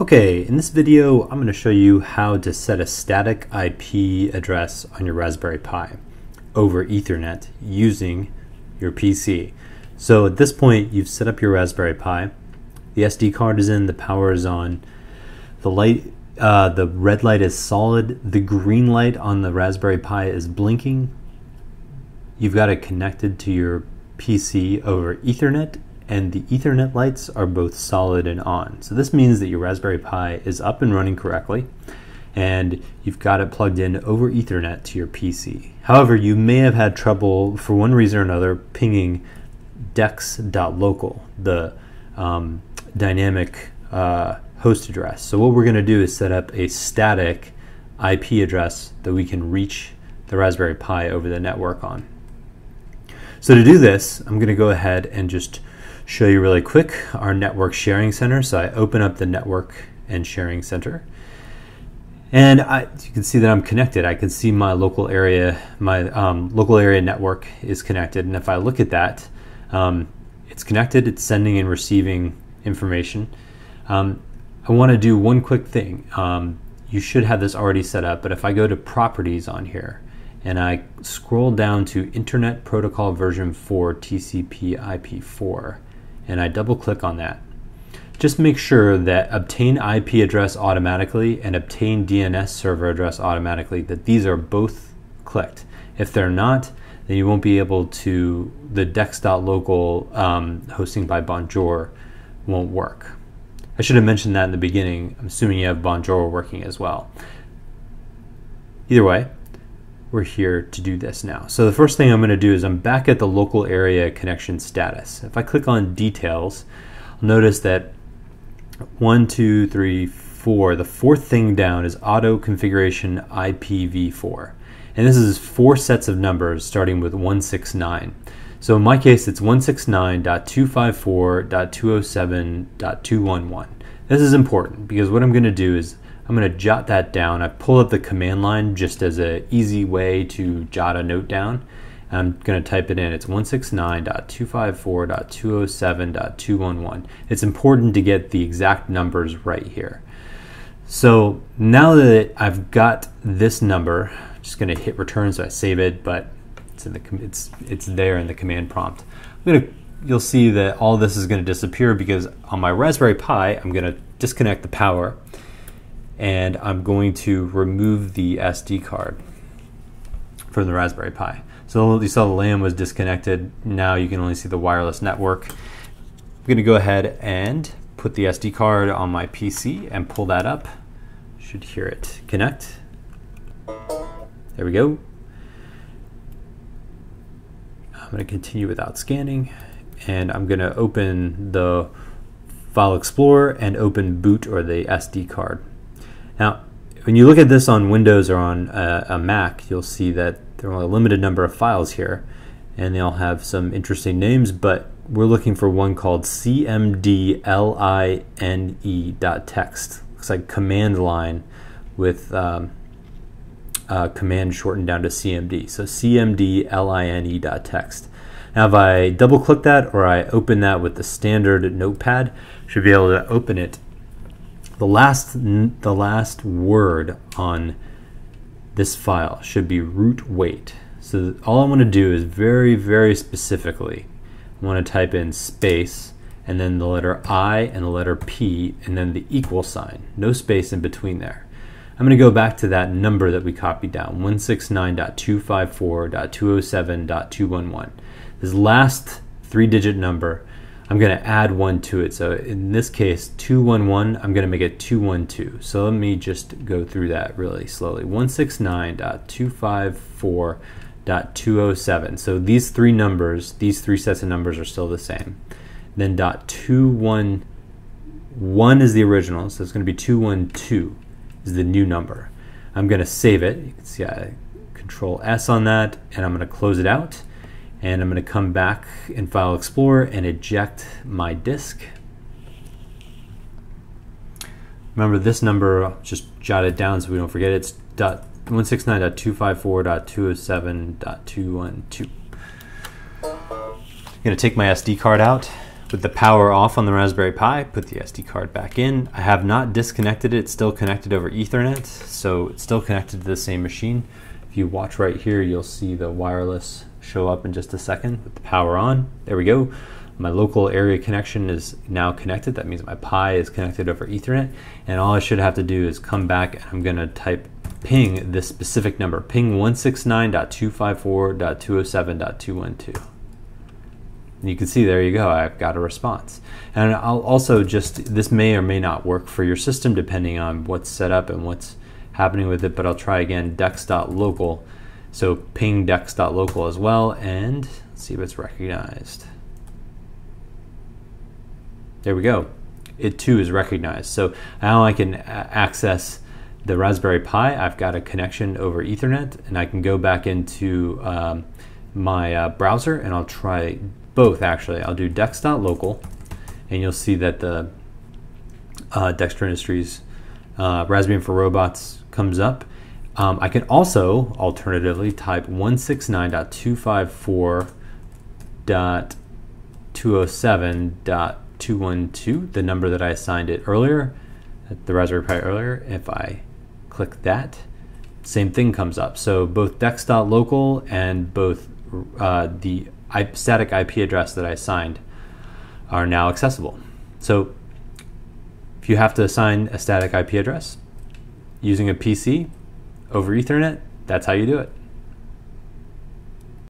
Okay, in this video I'm going to show you how to set a static IP address on your Raspberry Pi over Ethernet using your PC. So at this point you've set up your Raspberry Pi, the SD card is in, the power is on, the light, uh, the red light is solid, the green light on the Raspberry Pi is blinking, you've got it connected to your PC over Ethernet and the Ethernet lights are both solid and on. So this means that your Raspberry Pi is up and running correctly and you've got it plugged in over Ethernet to your PC. However, you may have had trouble for one reason or another pinging dex.local, the um, dynamic uh, host address. So what we're going to do is set up a static IP address that we can reach the Raspberry Pi over the network on. So to do this, I'm going to go ahead and just show you really quick our network sharing center. So I open up the network and sharing center. And I, you can see that I'm connected. I can see my local area, my um, local area network is connected. And if I look at that, um, it's connected, it's sending and receiving information. Um, I want to do one quick thing. Um, you should have this already set up, but if I go to properties on here and I scroll down to Internet Protocol version 4 TCP IP4, and I double click on that. Just make sure that obtain IP address automatically and obtain DNS server address automatically, that these are both clicked. If they're not, then you won't be able to, the dex.local um, hosting by Bonjour won't work. I should have mentioned that in the beginning. I'm assuming you have Bonjour working as well. Either way, we're here to do this now. So the first thing I'm going to do is I'm back at the local area connection status. If I click on details, I'll notice that one, two, three, four, the fourth thing down is auto configuration IPv4. And this is four sets of numbers starting with 169. So in my case, it's 169.254.207.211. This is important because what I'm going to do is I'm going to jot that down. I pull up the command line just as an easy way to jot a note down. I'm going to type it in. It's 169.254.207.211. It's important to get the exact numbers right here. So now that I've got this number, I'm just going to hit return so I save it, but it's in the it's it's there in the command prompt. I'm going to you'll see that all this is going to disappear because on my Raspberry Pi, I'm going to disconnect the power and I'm going to remove the SD card from the Raspberry Pi. So you saw the LAN was disconnected. Now you can only see the wireless network. I'm going to go ahead and put the SD card on my PC and pull that up. Should hear it connect. There we go. I'm going to continue without scanning and I'm going to open the File Explorer and open boot or the SD card. Now, when you look at this on Windows or on a, a Mac, you'll see that there are a limited number of files here, and they all have some interesting names, but we're looking for one called cmdline.text. Looks like command line with um, uh, command shortened down to cmd. So cmdline.text. Now if I double click that or I open that with the standard notepad, should be able to open it the last, the last word on this file should be rootwait. So all I want to do is very, very specifically, I want to type in space and then the letter I and the letter P and then the equal sign. No space in between there. I'm going to go back to that number that we copied down, 169.254.207.211. This last three digit number I'm going to add one to it. So in this case, 211, I'm going to make it 212. So let me just go through that really slowly. 169.254.207. So these three numbers, these three sets of numbers are still the same. Then dot 211 is the original, so it's going to be 212 is the new number. I'm going to save it. You can see I control S on that, and I'm going to close it out and I'm going to come back in File Explorer and eject my disk. Remember this number, just jot it down so we don't forget it. It's 169.254.207.212. I'm going to take my SD card out. With the power off on the Raspberry Pi, put the SD card back in. I have not disconnected it, it's still connected over Ethernet, so it's still connected to the same machine. If you watch right here, you'll see the wireless show up in just a second with the power on. There we go. My local area connection is now connected. That means my Pi is connected over Ethernet. And all I should have to do is come back and I'm gonna type ping this specific number, ping 169.254.207.212. You can see there you go, I've got a response. And I'll also just, this may or may not work for your system depending on what's set up and what's happening with it, but I'll try again dex.local. So ping dex.local as well, and see if it's recognized. There we go. It too is recognized. So now I can access the Raspberry Pi. I've got a connection over Ethernet, and I can go back into um, my uh, browser and I'll try both actually. I'll do dex.local, and you'll see that the uh, Dexter Industries uh, Raspbian for Robots comes up. Um, I can also alternatively type 169.254.207. 212, the number that I assigned it earlier, the Raspberry Pi earlier. If I click that, same thing comes up. So both dex.local and both uh, the static IP address that I assigned are now accessible. So if you have to assign a static IP address using a PC over Ethernet, that's how you do it.